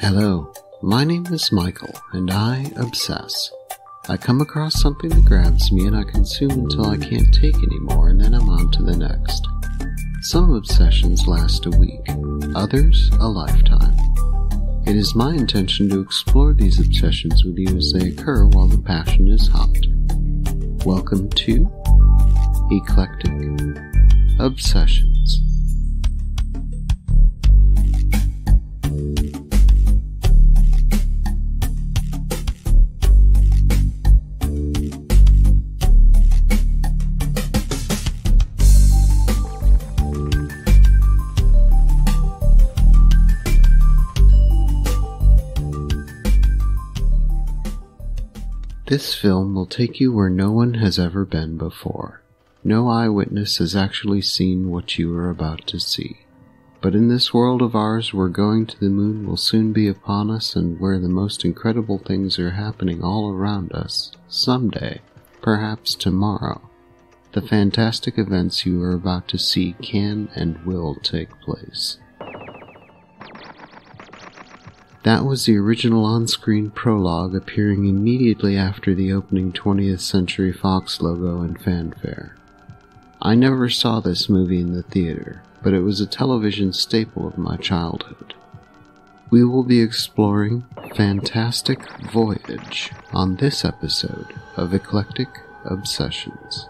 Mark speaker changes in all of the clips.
Speaker 1: Hello, my name is Michael, and I obsess. I come across something that grabs me and I consume until I can't take anymore, and then I'm on to the next. Some obsessions last a week, others a lifetime. It is my intention to explore these obsessions with you as they occur while the passion is hot. Welcome to Eclectic Obsessions. This film will take you where no one has ever been before. No eyewitness has actually seen what you are about to see. But in this world of ours where going to the moon will soon be upon us and where the most incredible things are happening all around us, someday, perhaps tomorrow, the fantastic events you are about to see can and will take place. That was the original on screen prologue appearing immediately after the opening 20th Century Fox logo and fanfare. I never saw this movie in the theater, but it was a television staple of my childhood. We will be exploring Fantastic Voyage on this episode of Eclectic Obsessions.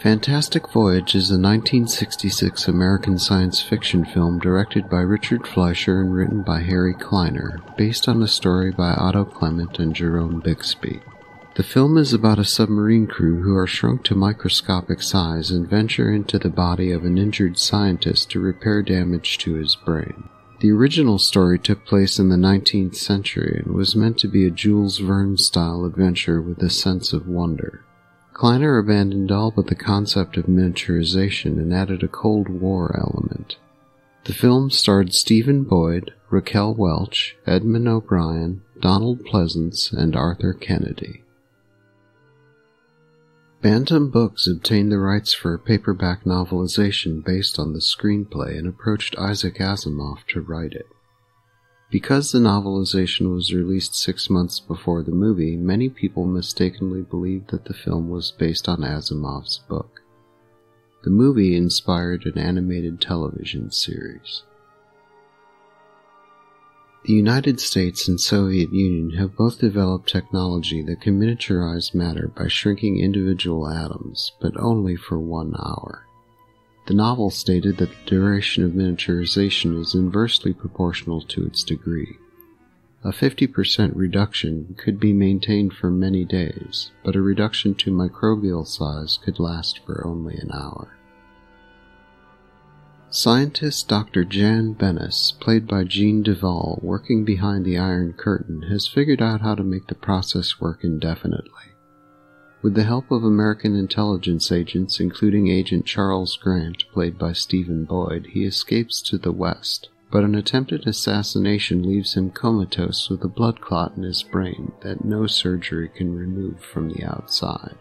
Speaker 1: Fantastic Voyage is a 1966 American science fiction film directed by Richard Fleischer and written by Harry Kleiner, based on a story by Otto Clement and Jerome Bixby. The film is about a submarine crew who are shrunk to microscopic size and venture into the body of an injured scientist to repair damage to his brain. The original story took place in the 19th century and was meant to be a Jules Verne style adventure with a sense of wonder. Kleiner abandoned all but the concept of miniaturization and added a Cold War element. The film starred Stephen Boyd, Raquel Welch, Edmund O'Brien, Donald Pleasence, and Arthur Kennedy. Bantam Books obtained the rights for a paperback novelization based on the screenplay and approached Isaac Asimov to write it. Because the novelization was released six months before the movie, many people mistakenly believed that the film was based on Asimov's book. The movie inspired an animated television series. The United States and Soviet Union have both developed technology that can miniaturize matter by shrinking individual atoms, but only for one hour. The novel stated that the duration of miniaturization is inversely proportional to its degree. A 50% reduction could be maintained for many days, but a reduction to microbial size could last for only an hour. Scientist Dr. Jan Benes, played by Jean Del Val, working behind the Iron Curtain, has figured out how to make the process work indefinitely. With the help of American intelligence agents, including Agent Charles Grant, played by Stephen Boyd, he escapes to the west. But an attempted assassination leaves him comatose with a blood clot in his brain that no surgery can remove from the outside.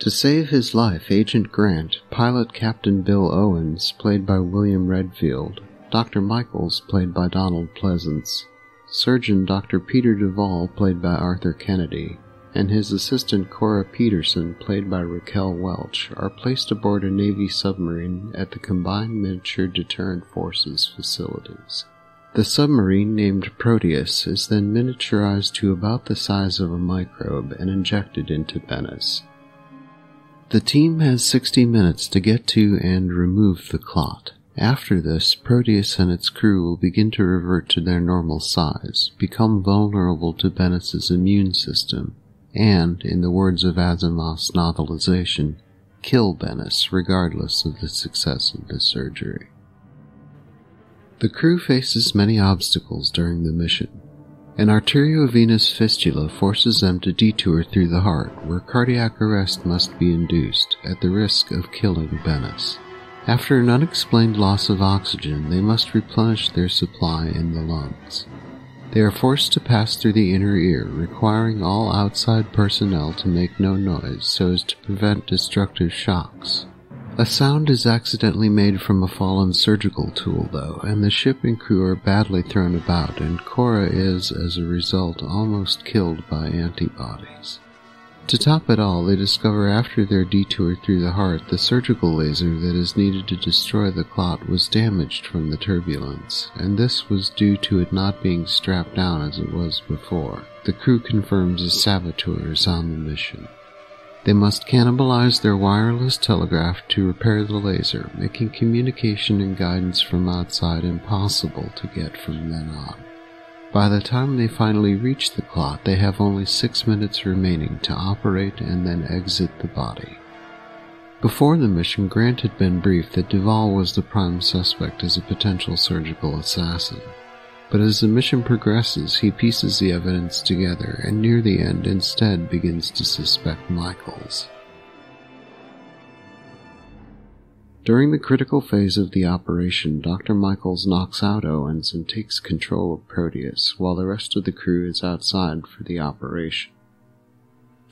Speaker 1: To save his life, Agent Grant, pilot Captain Bill Owens, played by William Redfield, Dr. Michaels, played by Donald Pleasence, Surgeon Dr. Peter Duval, played by Arthur Kennedy, and his assistant Cora Peterson, played by Raquel Welch, are placed aboard a Navy submarine at the Combined Miniature Deterrent Forces facilities. The submarine, named Proteus, is then miniaturized to about the size of a microbe and injected into Benes. The team has 60 minutes to get to and remove the clot. After this, Proteus and its crew will begin to revert to their normal size, become vulnerable to Benes's immune system, and, in the words of Asimov's novelization, kill Benes regardless of the success of the surgery. The crew faces many obstacles during the mission. An arteriovenous fistula forces them to detour through the heart, where cardiac arrest must be induced at the risk of killing Benes. After an unexplained loss of oxygen, they must replenish their supply in the lungs. They are forced to pass through the inner ear, requiring all outside personnel to make no noise so as to prevent destructive shocks. A sound is accidentally made from a fallen surgical tool, though, and the ship and crew are badly thrown about, and Cora is, as a result, almost killed by antibodies. To top it all, they discover after their detour through the heart the surgical laser that is needed to destroy the clot was damaged from the turbulence, and this was due to it not being strapped down as it was before. The crew confirms a saboteur is on the mission. They must cannibalize their wireless telegraph to repair the laser, making communication and guidance from outside impossible to get from then on. By the time they finally reach the clot, they have only six minutes remaining to operate and then exit the body. Before the mission, Grant had been briefed that Duval was the prime suspect as a potential surgical assassin. But as the mission progresses, he pieces the evidence together and near the end instead begins to suspect Michaels. During the critical phase of the operation, Dr. Michaels knocks out Owens and takes control of Proteus, while the rest of the crew is outside for the operation.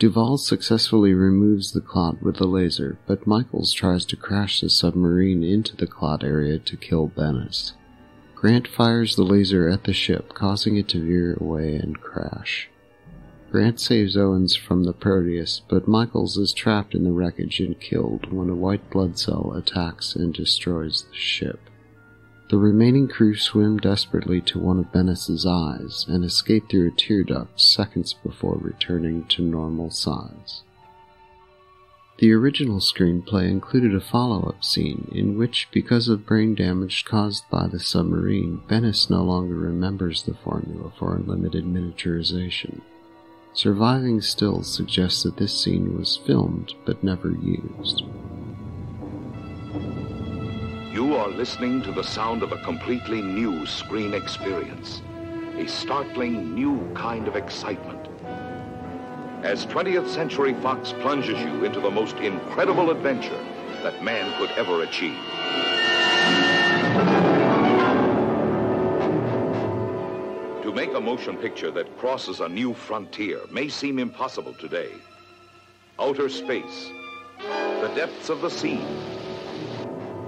Speaker 1: Duval successfully removes the clot with the laser, but Michaels tries to crash the submarine into the clot area to kill Benes. Grant fires the laser at the ship, causing it to veer away and crash. Grant saves Owens from the Proteus, but Michaels is trapped in the wreckage and killed when a white blood cell attacks and destroys the ship. The remaining crew swim desperately to one of Benes's eyes and escape through a tear duct seconds before returning to normal size. The original screenplay included a follow-up scene in which, because of brain damage caused by the submarine, Benes no longer remembers the formula for unlimited miniaturization. Surviving stills suggest that this scene was filmed but never used.
Speaker 2: You are listening to the sound of a completely new screen experience. A startling new kind of excitement. As 20th Century Fox plunges you into the most incredible adventure that man could ever achieve. To make a motion picture that crosses a new frontier may seem impossible today. Outer space, the depths of the sea,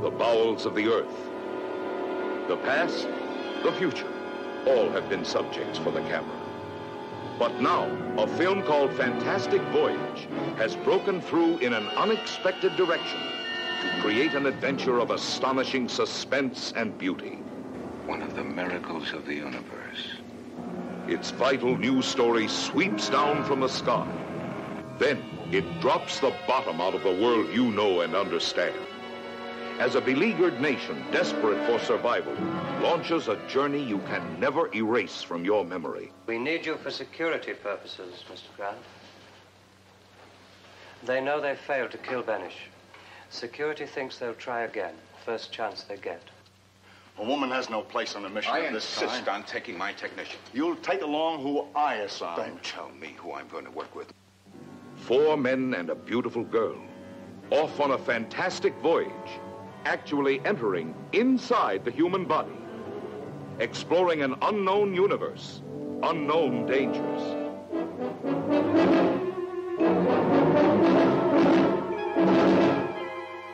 Speaker 2: the bowels of the earth, the past, the future, all have been subjects for the camera. But now, a film called Fantastic Voyage has broken through in an unexpected direction to create an adventure of astonishing suspense and beauty.
Speaker 3: One of the miracles of the universe.
Speaker 2: Its vital news story sweeps down from the sky. Then it drops the bottom out of the world you know and understand. As a beleaguered nation desperate for survival launches a journey you can never erase from your memory.
Speaker 4: We need you for security purposes, Mr. Grant. They know they failed to kill Benish. Security thinks they'll try again, first chance they get.
Speaker 5: A woman has no place on a mission
Speaker 3: I
Speaker 5: of this
Speaker 3: insist
Speaker 5: kind.
Speaker 3: on taking my technician.
Speaker 5: You'll take along who I assign.
Speaker 3: Don't tell me who I'm going to work with.
Speaker 2: Four men and a beautiful girl, off on a fantastic voyage, actually entering inside the human body, exploring an unknown universe, unknown dangers.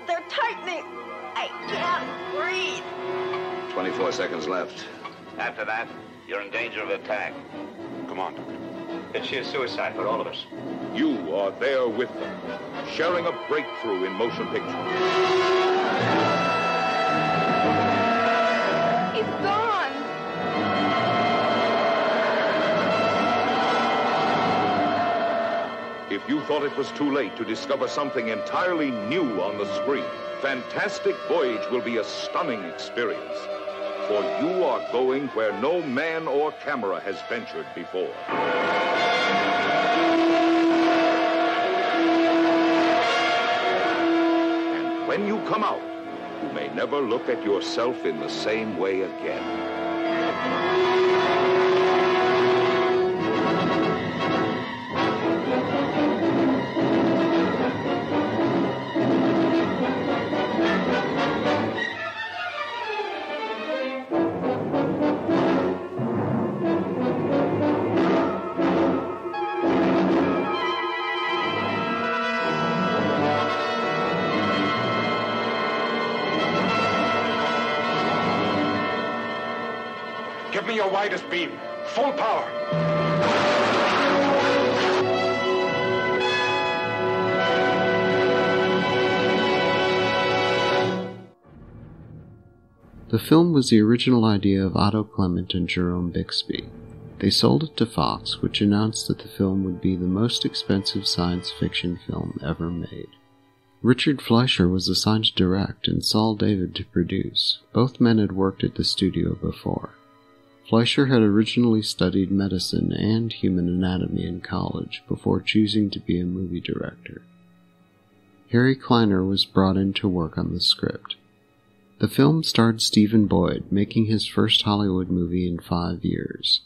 Speaker 6: They're tightening. I can't breathe.
Speaker 3: 24 seconds left.
Speaker 7: After that, you're in danger of attack.
Speaker 3: Come on, Doctor.
Speaker 4: It's sheer suicide for all of us.
Speaker 2: You are there with them, sharing a breakthrough in motion picture. If you thought it was too late to discover something entirely new on the screen, Fantastic Voyage will be a stunning experience. For you are going where no man or camera has ventured before. Come out, you may never look at yourself in the same way again.
Speaker 5: Beam. Full power.
Speaker 1: The film was the original idea of Otto Clement and Jerome Bixby. They sold it to Fox, which announced that the film would be the most expensive science fiction film ever made. Richard Fleischer was assigned to direct and Saul David to produce. Both men had worked at the studio before. Fleischer had originally studied medicine and human anatomy in college before choosing to be a movie director. Harry Kleiner was brought in to work on the script. The film starred Stephen Boyd, making his first Hollywood movie in five years.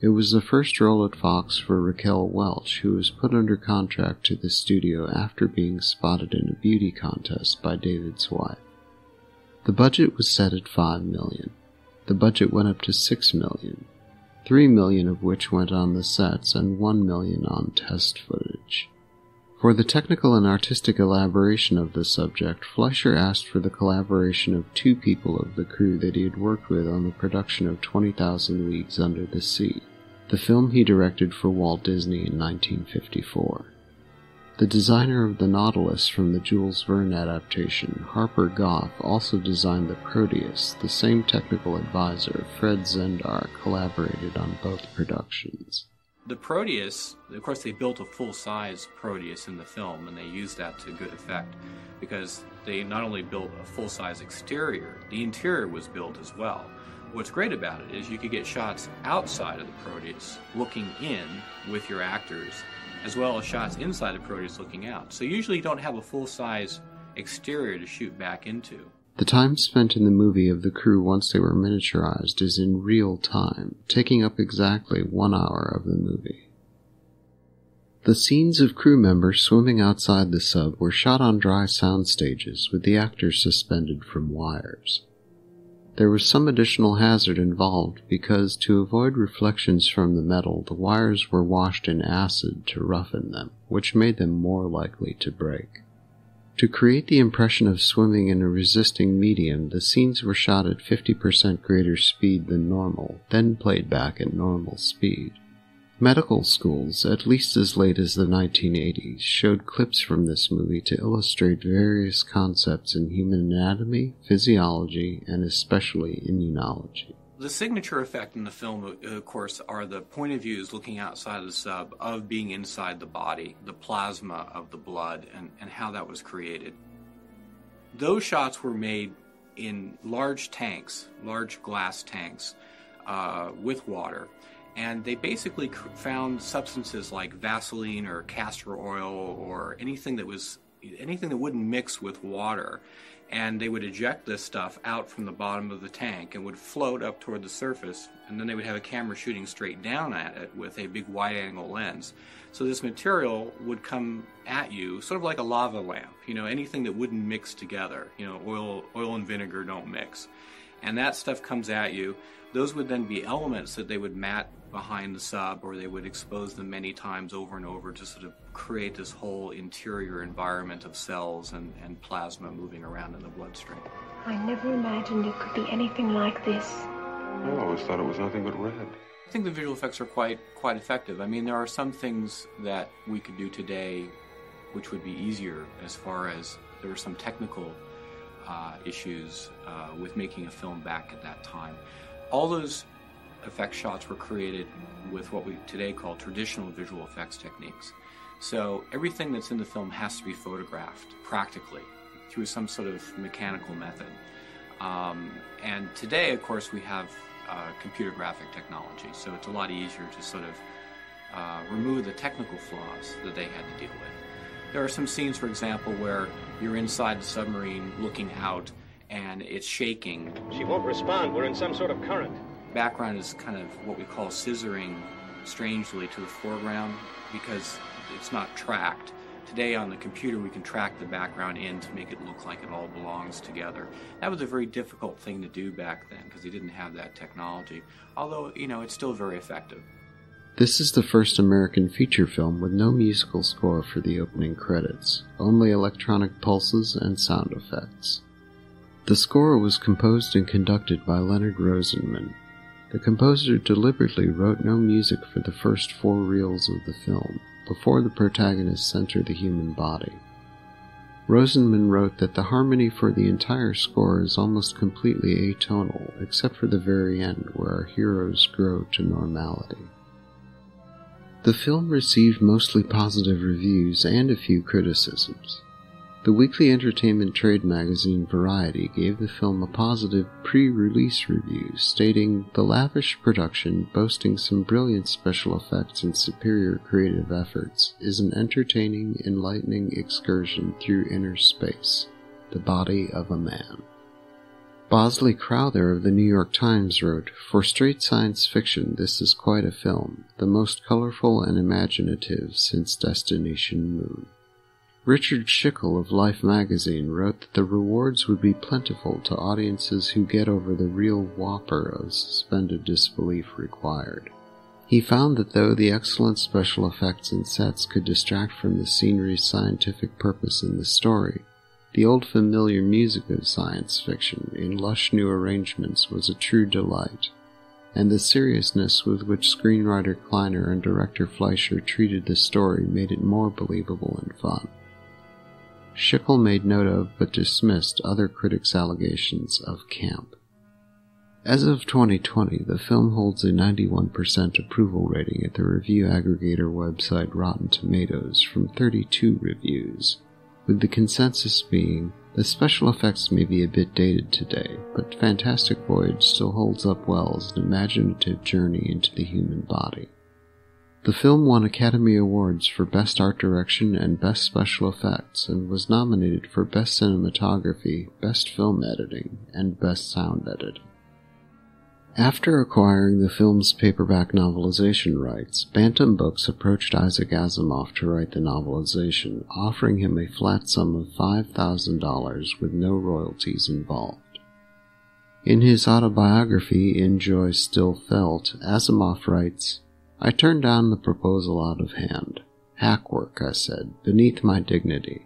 Speaker 1: It was the first role at Fox for Raquel Welch, who was put under contract to the studio after being spotted in a beauty contest by David's wife. The budget was set at five million. The budget went up to six million, three million of which went on the sets and one million on test footage. For the technical and artistic elaboration of the subject, Fleischer asked for the collaboration of two people of the crew that he had worked with on the production of 20,000 Leagues Under the Sea, the film he directed for Walt Disney in 1954. The designer of the Nautilus from the Jules Verne adaptation, Harper Goff, also designed the Proteus. The same technical advisor, Fred Zendar, collaborated on both productions.
Speaker 8: The Proteus, of course, they built a full size Proteus in the film, and they used that to good effect because they not only built a full size exterior, the interior was built as well. What's great about it is you could get shots outside of the Proteus looking in with your actors, as well as shots inside the Proteus looking out. So usually you don't have a full size exterior to shoot back into.
Speaker 1: The time spent in the movie of the crew once they were miniaturized is in real time, taking up exactly one hour of the movie. The scenes of crew members swimming outside the sub were shot on dry sound stages with the actors suspended from wires. There was some additional hazard involved because to avoid reflections from the metal, the wires were washed in acid to roughen them, which made them more likely to break. To create the impression of swimming in a resisting medium, the scenes were shot at 50% greater speed than normal, then played back at normal speed. Medical schools, at least as late as the 1980s, showed clips from this movie to illustrate various concepts in human anatomy, physiology, and especially immunology.
Speaker 8: The signature effect in the film, of course, are the point of views looking outside of the sub of being inside the body, the plasma of the blood, and, and how that was created. Those shots were made in large tanks, large glass tanks, uh, with water. And they basically found substances like Vaseline or castor oil or anything that was anything that wouldn't mix with water. And they would eject this stuff out from the bottom of the tank and would float up toward the surface. And then they would have a camera shooting straight down at it with a big wide angle lens. So this material would come at you sort of like a lava lamp you know anything that wouldn't mix together. You know oil oil and vinegar don't mix and that stuff comes at you those would then be elements that they would matte behind the sub or they would expose them many times over and over to sort of create this whole interior environment of cells and, and plasma moving around in the bloodstream.
Speaker 9: I never imagined it could be anything like this.
Speaker 3: I always thought it was nothing but red.
Speaker 8: I think the visual effects are quite quite effective. I mean, there are some things that we could do today which would be easier as far as there are some technical uh, issues uh, with making a film back at that time. All those effect shots were created with what we today call traditional visual effects techniques. So everything that's in the film has to be photographed practically through some sort of mechanical method. Um, and today, of course, we have uh, computer graphic technology, so it's a lot easier to sort of uh, remove the technical flaws that they had to deal with. There are some scenes, for example, where you're inside the submarine looking out and it's shaking.
Speaker 10: She won't respond. We're in some sort of current
Speaker 8: background is kind of what we call scissoring strangely to the foreground because it's not tracked. Today on the computer we can track the background in to make it look like it all belongs together. That was a very difficult thing to do back then because they didn't have that technology. Although, you know, it's still very effective.
Speaker 1: This is the first American feature film with no musical score for the opening credits, only electronic pulses and sound effects. The score was composed and conducted by Leonard Rosenman, the composer deliberately wrote no music for the first four reels of the film, before the protagonists enter the human body. Rosenman wrote that the harmony for the entire score is almost completely atonal, except for the very end where our heroes grow to normality. The film received mostly positive reviews and a few criticisms. The weekly entertainment trade magazine Variety gave the film a positive pre release review, stating the lavish production, boasting some brilliant special effects and superior creative efforts, is an entertaining, enlightening excursion through inner space, the body of a man. Bosley Crowther of the New York Times wrote, For straight science fiction, this is quite a film, the most colorful and imaginative since Destination Moon. Richard Schickel of Life magazine wrote that the rewards would be plentiful to audiences who get over the real whopper of suspended disbelief required. He found that though the excellent special effects and sets could distract from the scenery's scientific purpose in the story, the old familiar music of science fiction in lush new arrangements was a true delight, and the seriousness with which screenwriter Kleiner and director Fleischer treated the story made it more believable and fun. Schickel made note of but dismissed other critics' allegations of camp. As of 2020, the film holds a 91% approval rating at the review aggregator website Rotten Tomatoes from 32 reviews, with the consensus being the special effects may be a bit dated today, but Fantastic Voyage still holds up well as an imaginative journey into the human body. The film won Academy Awards for Best Art Direction and Best Special Effects and was nominated for Best Cinematography, Best Film Editing, and Best Sound Editing. After acquiring the film's paperback novelization rights, Bantam Books approached Isaac Asimov to write the novelization, offering him a flat sum of $5,000 with no royalties involved. In his autobiography, In Joy Still Felt, Asimov writes, I turned down the proposal out of hand. Hack work, I said, beneath my dignity.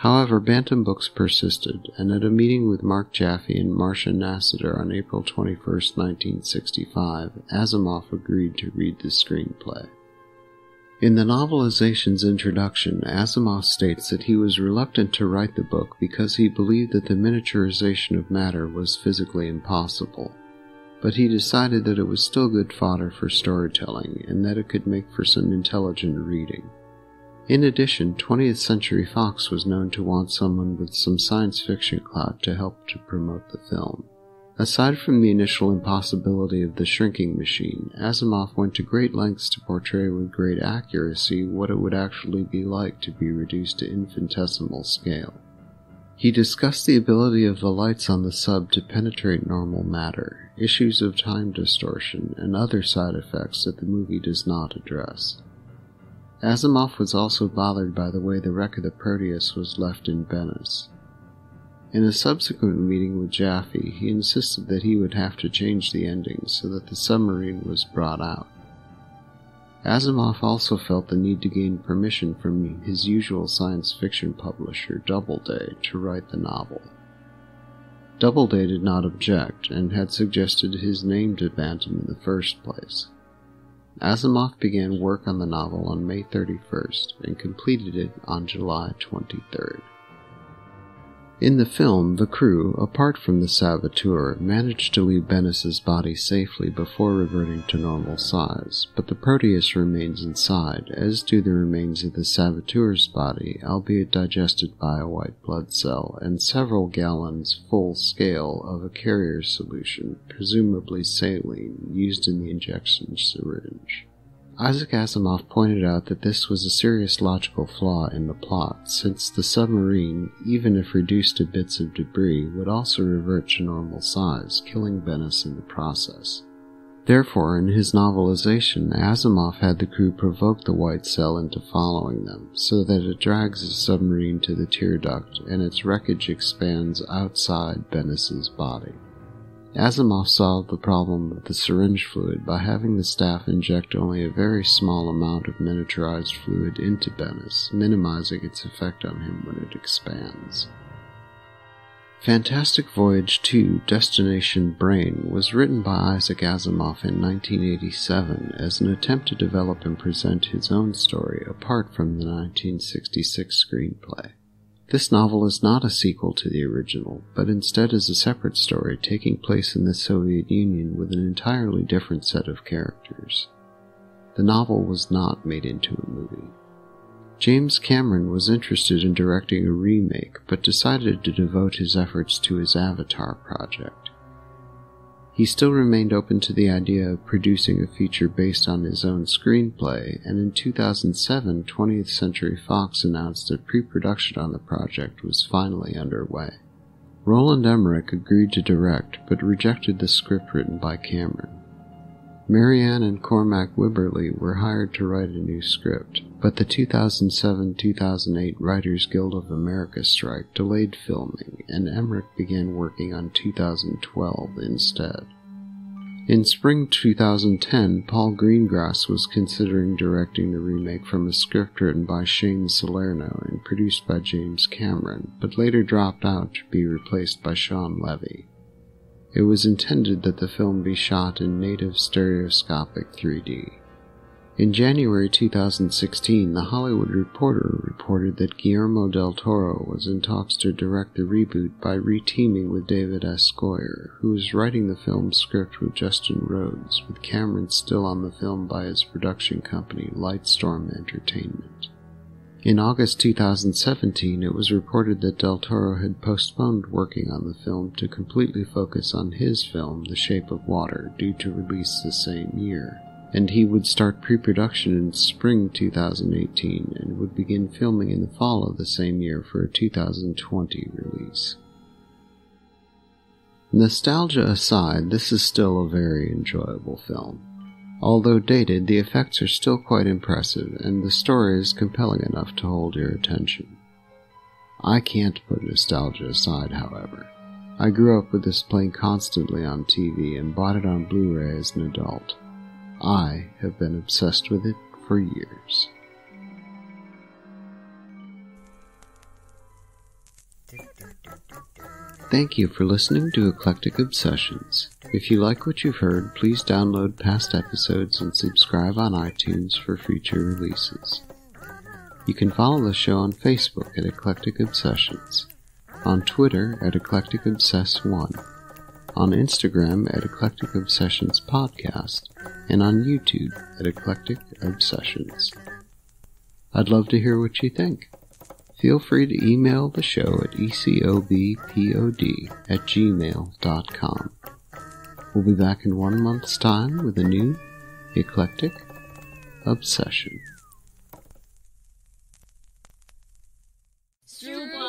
Speaker 1: However, Bantam Books persisted, and at a meeting with Marc Jaffe and Marcia Nasatir on April 21, 1965, Asimov agreed to read the screenplay. In the novelization's introduction, Asimov states that he was reluctant to write the book because he believed that the miniaturization of matter was physically impossible but he decided that it was still good fodder for storytelling and that it could make for some intelligent reading. In addition, 20th Century Fox was known to want someone with some science fiction clout to help to promote the film. Aside from the initial impossibility of the shrinking machine, Asimov went to great lengths to portray with great accuracy what it would actually be like to be reduced to infinitesimal scale. He discussed the ability of the lights on the sub to penetrate normal matter, issues of time distortion, and other side effects that the movie does not address. Asimov was also bothered by the way the wreck of the Proteus was left in Benes. In a subsequent meeting with Jaffe, he insisted that he would have to change the ending so that the submarine was brought out. Asimov also felt the need to gain permission from his usual science fiction publisher, Doubleday, to write the novel. Doubleday did not object and had suggested his name to Bantam in the first place. Asimov began work on the novel on May 31st and completed it on July 23rd. In the film, the crew, apart from the saboteur, managed to leave Benes's body safely before reverting to normal size, but the Proteus remains inside, as do the remains of the saboteur's body, albeit digested by a white blood cell, and several gallons full scale of a carrier solution, presumably saline, used in the injection syringe. Isaac Asimov pointed out that this was a serious logical flaw in the plot, since the submarine, even if reduced to bits of debris, would also revert to normal size, killing Benes in the process. Therefore, in his novelization, Asimov had the crew provoke the white cell into following them, so that it drags the submarine to the tear duct and its wreckage expands outside Benes's body. Asimov solved the problem of the syringe fluid by having the staff inject only a very small amount of miniaturized fluid into Benes, minimizing its effect on him when it expands. Fantastic Voyage 2 Destination Brain was written by Isaac Asimov in 1987 as an attempt to develop and present his own story apart from the 1966 screenplay. This novel is not a sequel to the original, but instead is a separate story taking place in the Soviet Union with an entirely different set of characters. The novel was not made into a movie. James Cameron was interested in directing a remake, but decided to devote his efforts to his Avatar project. He still remained open to the idea of producing a feature based on his own screenplay, and in 2007, 20th Century Fox announced that pre production on the project was finally underway. Roland Emmerich agreed to direct, but rejected the script written by Cameron. Marianne and Cormac Wibberley were hired to write a new script, but the 2007-2008 Writers Guild of America strike delayed filming, and Emmerich began working on 2012 instead. In spring 2010, Paul Greengrass was considering directing the remake from a script written by Shane Salerno and produced by James Cameron, but later dropped out to be replaced by Shawn Levy. It was intended that the film be shot in native stereoscopic 3D. In January 2016, The Hollywood Reporter reported that Guillermo del Toro was in talks to direct the reboot by reteaming with David S. Goyer, who was writing the film's script with Justin Rhodes, with Cameron still on the film by his production company, Lightstorm Entertainment. In August 2017, it was reported that Del Toro had postponed working on the film to completely focus on his film, The Shape of Water, due to release the same year, and he would start pre production in spring 2018 and would begin filming in the fall of the same year for a 2020 release. Nostalgia aside, this is still a very enjoyable film. Although dated, the effects are still quite impressive, and the story is compelling enough to hold your attention. I can't put nostalgia aside, however. I grew up with this playing constantly on TV and bought it on Blu ray as an adult. I have been obsessed with it for years. Thank you for listening to Eclectic Obsessions. If you like what you've heard, please download past episodes and subscribe on iTunes for future releases. You can follow the show on Facebook at Eclectic Obsessions, on Twitter at Eclectic Obsess One, on Instagram at Eclectic Obsessions Podcast, and on YouTube at Eclectic Obsessions. I'd love to hear what you think Feel free to email the show at ecobpod at gmail.com. We'll be back in one month's time with a new eclectic obsession. Super.